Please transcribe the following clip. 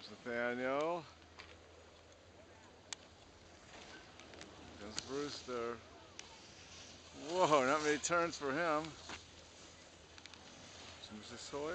There's Nathaniel. There's Brewster. Whoa, not many turns for him. Susie Sawyer.